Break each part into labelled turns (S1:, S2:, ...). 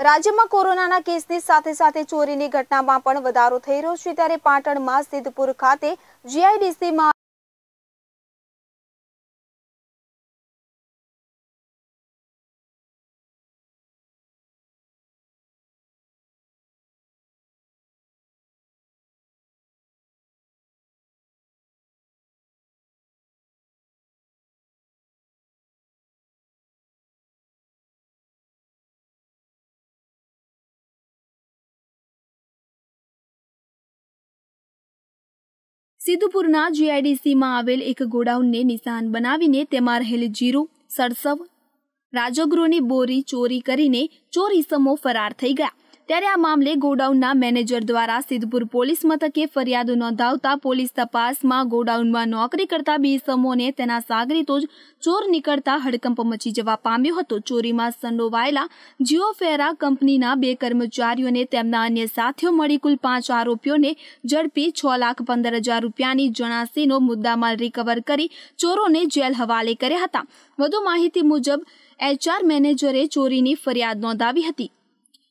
S1: રાજ્યમાં કોરોનાના કેસની સાથે સાથે ચોરીની ઘટનામાં પણ વધારો થઈ રહ્યો છે. ત્યારે પાટણમાં સિદ્ધપુર ખાતે જીઆઈડીસીમાં સિદ્ધપુરના જીઆઈડીસીમાં આવેલ એક ગોડાઉનને નિશાન બનાવીને તેમાં રહેલ જીરું, સરસવ, રાજગૃહની બોરી ચોરી કરીને ચોર ઇસમો ફરાર થઈ ગયા. ત્યારે આ મામલે ગોડાઉનના મેનેજર દ્વારા સિદ્ધપુર પોલીસ મથકે ફરિયાદ નોંધાવતા પોલીસ તપાસમાં ગોડાઉનમાં નોકરી કરતા બે સમૂહને તેના સાગરીતો જ ચોર નીકળતા હડકંપ મચી જવા પામ્યો હતો. ચોરીમાં સંડોવાયેલા જીઓફેરા કંપનીના બે કર્મચારીઓને તેમના અન્ય સાથીઓ મળી કુલ પાંચ આરોપીઓને ઝડપી છ લાખ પંદર હજાર રૂપિયાની જણાસીનો મુદ્દામાલ રિકવર કરી ચોરોને જેલ હવાલે કર્યા હતા. વધુ માહિતી મુજબ, એચઆર મેનેજરે ચોરીની ફરિયાદ નોંધાવી હતી.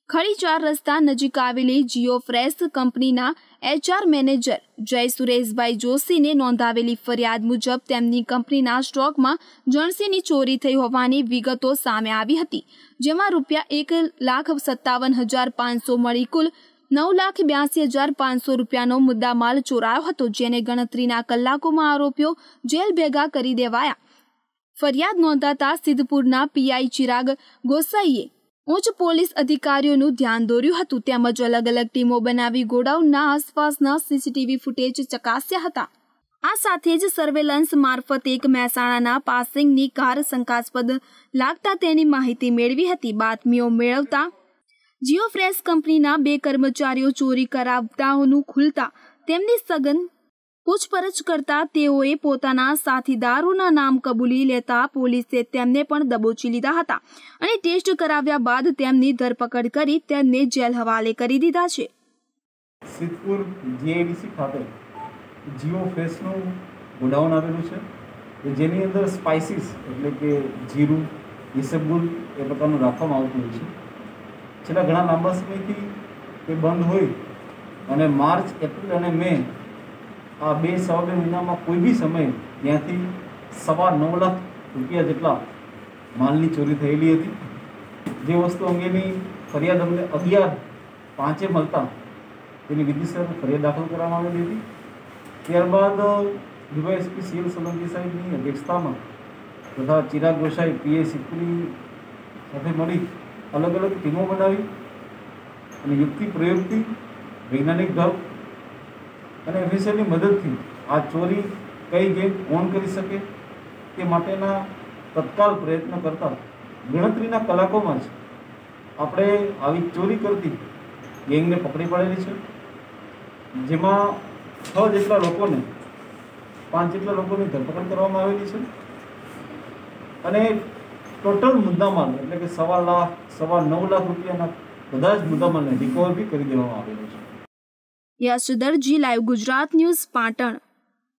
S1: ખડી ચાર રસ્તા નજીક આવેલી જીઓ ફ્રેશ કંપનીના એચઆર મેનેજર જય સુરેશભાઈ જોશીને નોંધાવેલી ફરિયાદ મુજબ તેમની કંપનીના સ્ટોકમાં જણસીની ચોરી થઈ હોવાની વિગતો સામે આવી હતી, જેમાં રૂપિયા એક લાખ સત્તાવન હજાર પાંચસો મળી કુલ નવ લાખ બ્યાસી હજાર પાંચસો રૂપિયાનો મુદ્દામાલ ચોરાયો હતો, જેને ગણતરીના કલાકોમાં આરોપીઓ જેલ ભેગા કરી દેવાયા. ફરિયાદ નોંધાતા સિદ્ધપુરના પીઆઈ ચિરાગ ગોસાઈએ ઉચ્ચ પોલીસ અધિકારીઓનું ધ્યાન દોર્યું હતું. તેમજ અલગ અલગ ટીમો બનાવી ગોડાઉનના આસપાસના સીસીટીવી ફૂટેજ ચકાસ્યા હતા. આ સાથે જ સર્વેલન્સ મારફત એક મહેસાણાના પાસિંગની કાર શંકાસ્પદ લાગતા તેની માહિતી મેળવી હતી. બાતમીઓ મેળવતા જીઓ ફ્રેશ કંપનીના બે કર્મચારીઓ ચોરી કરાવતાઓનું ખુલતા તેમની સઘન પૂછપરછ કરતા તેઓએ પોતાના સાથીદારોના નામ કબૂલી લેતા પોલીસે તેમને પણ દબોચી લીધા હતા અને ટેસ્ટ કરાવ્યા બાદ તેમની ધરપકડ કરી તેમને જેલ હવાલે કરી દીધા છે.
S2: સિદ્ધપુર જીઆઈડીસી ખાતે જીઓ ફેસનું ગોડાઉન આવેલું છે કે જેની અંદર સ્પાઇસીસ એટલે કે જીરું, ઈસબગુલ એ પ્રકારનું રાખવામાં આવતું હોય છે. છેલ્લા ઘણા લાંબા સમયથી તે બંધ હોય અને માર્ચ, એપ્રિલ અને મે બે સવા બે મહિનામાં કોઈ બી સમયે ત્યાંથી સવા નવ લાખ રૂપિયા જેટલા માલની ચોરી થયેલી હતી. જે વસ્તુ અંગેની ફરિયાદ અમને અગિયાર પાંચે મળતા તેની વિધિસર ફરિયાદ દાખલ કરવામાં આવેલી હતી. ત્યારબાદ ડીવાયએસપી સીએલ સોલંકી સાહેબની અધ્યક્ષતામાં તથા ચિરાગ ગોસાઈ, પીએ સિદ્ધપુરી સાથે મળી અલગ અલગ ટીમો બનાવી અને યુક્તિ પ્રયોગથી વૈજ્ઞાનિક ઢબ અને ઓફિસરની મદદથી આ ચોરી કઈ ગેટ ઓન કરી શકે તે માટેના તત્કાલ પ્રયત્ન કરતા ગણતરીના કલાકોમાં જ આપણે આવી ચોરી કરતી ગેંગને પકડી પાડેલી છે. જેમાં છ જેટલા લોકોને, પાંચ જેટલા લોકોની ધરપકડ કરવામાં આવેલી છે. અને ટોટલ મુદ્દામાલ, એટલે કે સવા લાખ, સવા નવ લાખ રૂપિયાના બધા જ મુદ્દામાલને રિકવર બી કરી દેવામાં આવેલો છે.
S1: Yash Darji live Gujarat news Patan.